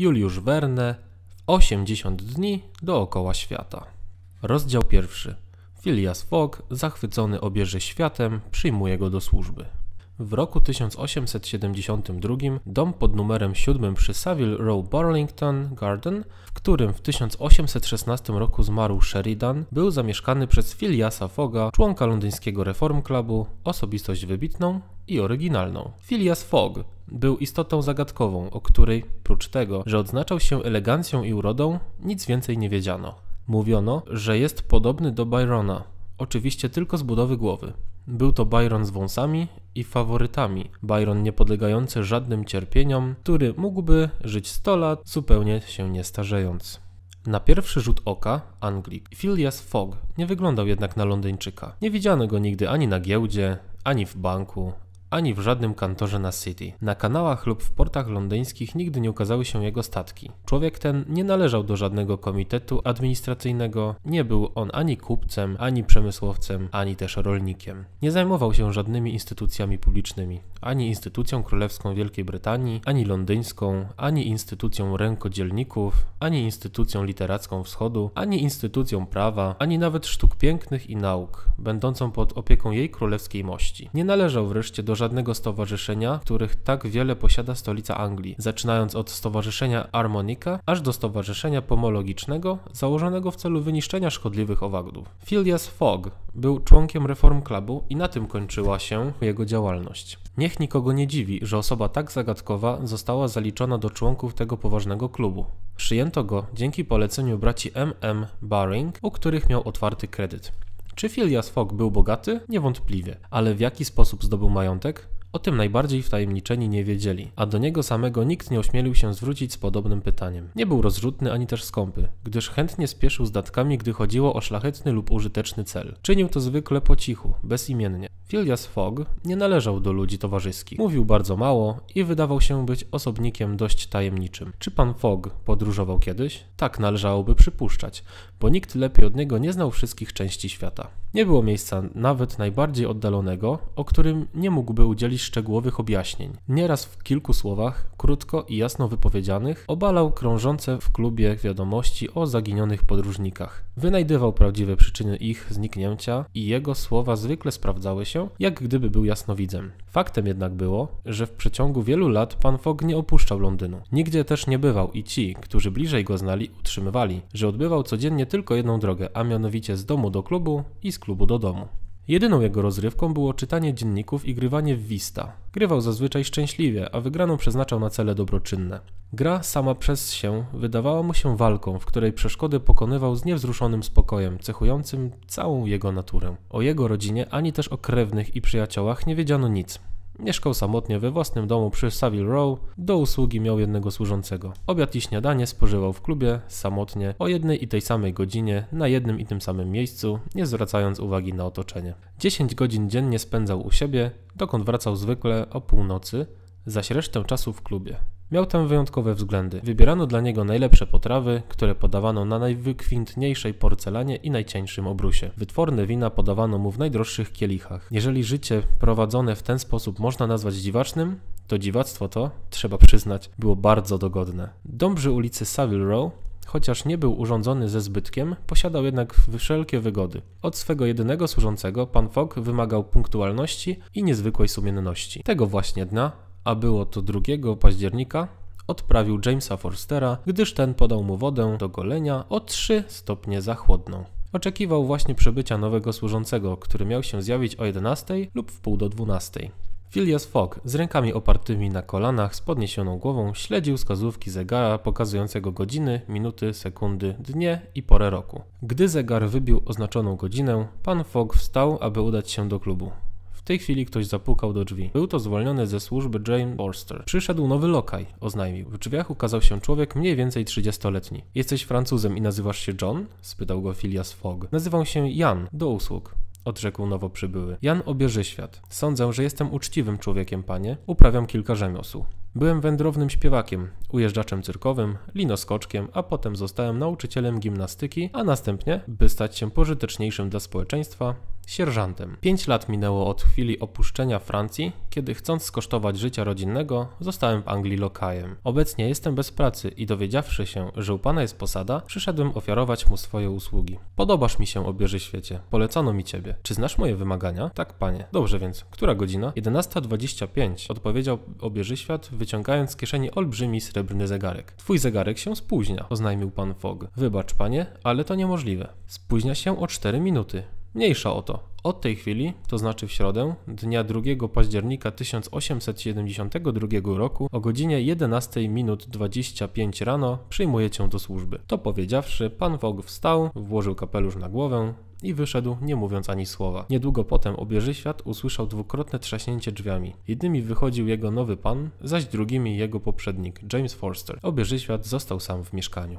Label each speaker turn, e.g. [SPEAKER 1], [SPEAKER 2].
[SPEAKER 1] Juliusz Verne w 80 dni dookoła świata. Rozdział pierwszy. Phileas Fogg, zachwycony obierze światem, przyjmuje go do służby. W roku 1872 dom pod numerem 7 przy Savile Row Burlington Garden, w którym w 1816 roku zmarł Sheridan, był zamieszkany przez Phileasa Fogga, członka londyńskiego Reform Clubu, osobistość wybitną i oryginalną. Phileas Fogg był istotą zagadkową, o której, prócz tego, że odznaczał się elegancją i urodą, nic więcej nie wiedziano. Mówiono, że jest podobny do Byrona, oczywiście tylko z budowy głowy. Był to Byron z wąsami i faworytami. Byron niepodlegający żadnym cierpieniom, który mógłby żyć 100 lat, zupełnie się nie starzejąc. Na pierwszy rzut oka Anglik Phileas Fogg nie wyglądał jednak na Londyńczyka. Nie widziano go nigdy ani na giełdzie, ani w banku, ani w żadnym kantorze na City. Na kanałach lub w portach londyńskich nigdy nie ukazały się jego statki. Człowiek ten nie należał do żadnego komitetu administracyjnego, nie był on ani kupcem, ani przemysłowcem, ani też rolnikiem. Nie zajmował się żadnymi instytucjami publicznymi, ani instytucją królewską Wielkiej Brytanii, ani londyńską, ani instytucją rękodzielników, ani instytucją literacką wschodu, ani instytucją prawa, ani nawet sztuk pięknych i nauk, będącą pod opieką jej królewskiej mości. Nie należał wreszcie do żadnego stowarzyszenia, których tak wiele posiada stolica Anglii, zaczynając od Stowarzyszenia Armonika, aż do Stowarzyszenia Pomologicznego, założonego w celu wyniszczenia szkodliwych owadów. Phileas Fogg był członkiem Reform Clubu i na tym kończyła się jego działalność. Niech nikogo nie dziwi, że osoba tak zagadkowa została zaliczona do członków tego poważnego klubu. Przyjęto go dzięki poleceniu braci M.M. Baring, u których miał otwarty kredyt. Czy Phileas Fogg był bogaty? Niewątpliwie. Ale w jaki sposób zdobył majątek? O tym najbardziej wtajemniczeni nie wiedzieli, a do niego samego nikt nie ośmielił się zwrócić z podobnym pytaniem. Nie był rozrzutny ani też skąpy, gdyż chętnie spieszył z datkami, gdy chodziło o szlachetny lub użyteczny cel. Czynił to zwykle po cichu, bezimiennie. Phileas Fogg nie należał do ludzi towarzyskich. Mówił bardzo mało i wydawał się być osobnikiem dość tajemniczym. Czy pan Fogg podróżował kiedyś? Tak należałoby przypuszczać, bo nikt lepiej od niego nie znał wszystkich części świata. Nie było miejsca nawet najbardziej oddalonego, o którym nie mógłby udzielić szczegółowych objaśnień. Nieraz w kilku słowach, krótko i jasno wypowiedzianych, obalał krążące w klubie wiadomości o zaginionych podróżnikach. Wynajdywał prawdziwe przyczyny ich zniknięcia i jego słowa zwykle sprawdzały się, jak gdyby był jasnowidzem. Faktem jednak było, że w przeciągu wielu lat pan Fogg nie opuszczał Londynu. Nigdzie też nie bywał i ci, którzy bliżej go znali, utrzymywali, że odbywał codziennie tylko jedną drogę, a mianowicie z domu do klubu i z klubu do domu. Jedyną jego rozrywką było czytanie dzienników i grywanie w Vista. Grywał zazwyczaj szczęśliwie, a wygraną przeznaczał na cele dobroczynne. Gra sama przez się wydawała mu się walką, w której przeszkody pokonywał z niewzruszonym spokojem, cechującym całą jego naturę. O jego rodzinie ani też o krewnych i przyjaciołach nie wiedziano nic. Mieszkał samotnie we własnym domu przy Savile Row, do usługi miał jednego służącego. Obiad i śniadanie spożywał w klubie, samotnie, o jednej i tej samej godzinie, na jednym i tym samym miejscu, nie zwracając uwagi na otoczenie. 10 godzin dziennie spędzał u siebie, dokąd wracał zwykle o północy, zaś resztę czasu w klubie. Miał tam wyjątkowe względy. Wybierano dla niego najlepsze potrawy, które podawano na najwykwintniejszej porcelanie i najcieńszym obrusie. Wytworne wina podawano mu w najdroższych kielichach. Jeżeli życie prowadzone w ten sposób można nazwać dziwacznym, to dziwactwo to, trzeba przyznać, było bardzo dogodne. Dom przy ulicy Savile Row chociaż nie był urządzony ze zbytkiem, posiadał jednak wszelkie wygody. Od swego jedynego służącego pan Fogg wymagał punktualności i niezwykłej sumienności. Tego właśnie dnia a było to 2 października, odprawił Jamesa Forstera, gdyż ten podał mu wodę do golenia o 3 stopnie za chłodną. Oczekiwał właśnie przybycia nowego służącego, który miał się zjawić o 11 lub w pół do 12. Phileas Fogg z rękami opartymi na kolanach z podniesioną głową śledził wskazówki zegara pokazującego godziny, minuty, sekundy, dnie i porę roku. Gdy zegar wybił oznaczoną godzinę, pan Fogg wstał, aby udać się do klubu. W tej chwili ktoś zapukał do drzwi. Był to zwolniony ze służby Jane Forster. Przyszedł nowy lokaj, oznajmił. W drzwiach ukazał się człowiek mniej więcej 30-letni. Jesteś Francuzem i nazywasz się John? spytał go Phileas Fogg. Nazywam się Jan, do usług odrzekł nowo przybyły. Jan obierze świat. Sądzę, że jestem uczciwym człowiekiem, panie. Uprawiam kilka rzemiosł. Byłem wędrownym śpiewakiem, ujeżdżaczem cyrkowym, linoskoczkiem, a potem zostałem nauczycielem gimnastyki, a następnie, by stać się pożyteczniejszym dla społeczeństwa, sierżantem. Pięć lat minęło od chwili opuszczenia Francji, kiedy chcąc skosztować życia rodzinnego, zostałem w Anglii lokajem. Obecnie jestem bez pracy i dowiedziawszy się, że u pana jest posada, przyszedłem ofiarować mu swoje usługi. Podobasz mi się, obieży świecie. Polecono mi ciebie. Czy znasz moje wymagania? Tak, panie. Dobrze więc, która godzina? 11.25, odpowiedział obieży świat, wyciągając z kieszeni olbrzymi srebrny zegarek. Twój zegarek się spóźnia, oznajmił pan Fogg. Wybacz, panie, ale to niemożliwe. Spóźnia się o 4 minuty. Mniejsza o to. Od tej chwili, to znaczy w środę, dnia 2 października 1872 roku o godzinie 11 minut 25 rano przyjmuję cię do służby. To powiedziawszy, pan Wog wstał, włożył kapelusz na głowę i wyszedł, nie mówiąc ani słowa. Niedługo potem obieży świat usłyszał dwukrotne trzaśnięcie drzwiami. Jednymi wychodził jego nowy pan, zaś drugimi jego poprzednik, James Forster. Obieży świat został sam w mieszkaniu.